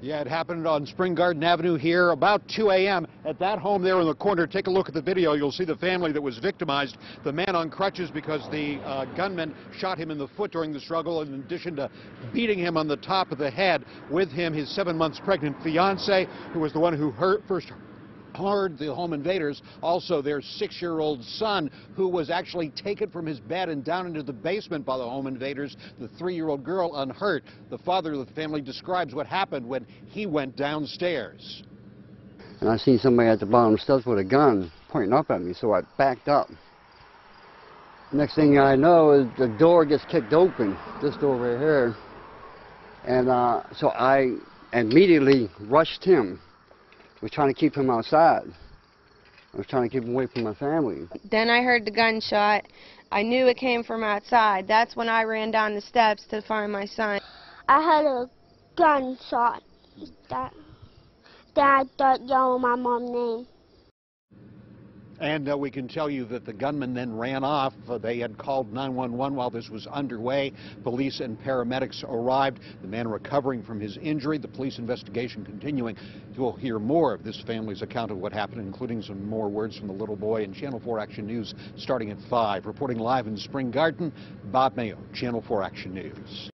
Yeah, it happened on Spring Garden Avenue here about 2 a.m. at that home there in the corner. Take a look at the video. You'll see the family that was victimized. The man on crutches because the uh, gunman shot him in the foot during the struggle in addition to beating him on the top of the head. With him, his seven months pregnant fiance, who was the one who hurt, first heard the home invaders. Also, their six-year-old son, who was actually taken from his bed and down into the basement by the home invaders. The three-year-old girl unhurt. The father of the family describes what happened when he went downstairs. And I seen somebody at the bottom steps with a gun pointing up at me, so I backed up. Next thing I know is the door gets kicked open, this door right here. And uh, so I immediately rushed him was trying to keep him outside. I was trying to keep him away from my family. Then I heard the gunshot. I knew it came from outside. That's when I ran down the steps to find my son. I heard a gunshot. That, then I thought yelling my mom's name. And uh, we can tell you that the gunman then ran off. Uh, they had called 911 while this was underway. Police and paramedics arrived. The man recovering from his injury. The police investigation continuing. You'll hear more of this family's account of what happened, including some more words from the little boy in Channel 4 Action News starting at 5. Reporting live in Spring Garden, Bob Mayo, Channel 4 Action News.